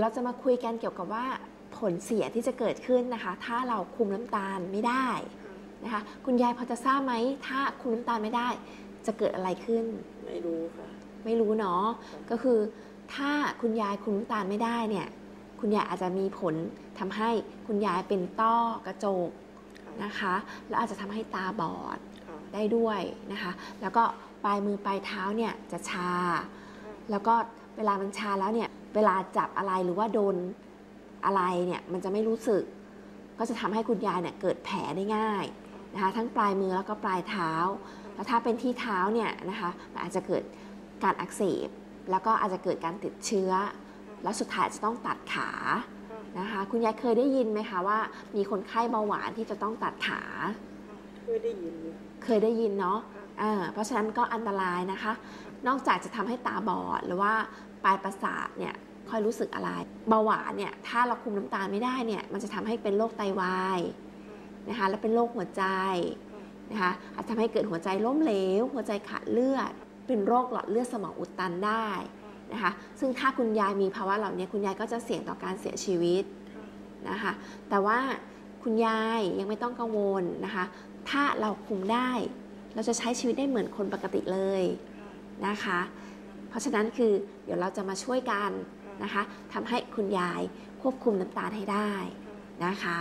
เราจะมาคุยกันเกี่ยวกับว่าผลเสียที่จะเกิดขึ้นนะคะ ถ้าเราคุมน้ำตาลไม่ได้นะคะคุณยายพอจะทราบไหมถ้าคุมน้ำตาลไม่ได้ จะเกิดอะไรขึ้น ไม่รู้ค่ะ ไม่รู้เนาะก็คือถ้าคุณยายคุมน้ำตาลไม่ได้เนี่ย คุณยายอาจจะมีผลทำให้คุณยายเป็นต้อกระจกค่ะนะคะ แล้วอาจจะทำให้ตาบอดค่ะได้ด้วยนะคะ แล้วก็ปลายมือปลายเท้าเนี่ยจะชา แล้วก็เวลามันชาแล้วเนี่ย เวลาจับอะไรหรือว่าโดนอะไรเนี่ยมันจะไม่รู้สึก ก็จะทำให้คุณยายเนี่ยเกิดแผลได้ง่ายนะคะทั้งปลายมือแล้วก็ปลายเท้า แล้วถ้าเป็นที่เท้าเนี่ยนะคะมันอาจจะเกิดการอักเสบ แล้วก็อาจจะเกิดการติดเชื้อ แล้วสุดท้ายจะต้องตัดขานะคะคุณยายเคยได้ยินไหมคะว่า มีคนไข้เบาหวานที่จะต้องตัดขา เคยได้ยินอยู่เคยได้ยินเนาะอ่าเพราะฉะนั้นก็อันตรายนะคะ นอกจากจะทำให้ตาบอดหรือว่าปลายประสาทเนี่ย ค่อยรู้สึกอะไร เบาหวานเนี่ยถ้าเราคุมน้ำตาลไม่ได้เนี่ยมันจะทำให้เป็นโรคไตวายนะคะแล้วเป็นโรคหัวใจนะคะอาจจะทำให้เกิดหัวใจล้มเหลว หัวใจขาดเลือด เป็นโรคหลอดเลือดสมองอุดตันได้นะคะซึ่งถ้าคุณยายมีภาวะเหล่านี้คุณยายก็จะเสี่ยงต่อการเสียชีวิตนะคะแต่ว่าคุณยายยังไม่ต้องกังวลนะคะถ้าเราคุมได้ เราจะใช้ชีวิตได้เหมือนคนปกติเลยนะคะ เพราะฉะนั้นคือเดี๋ยวเราจะมาช่วยกัน นะคะทำให้คุณยายควบคุมน้ำตาลให้ได้นะคะ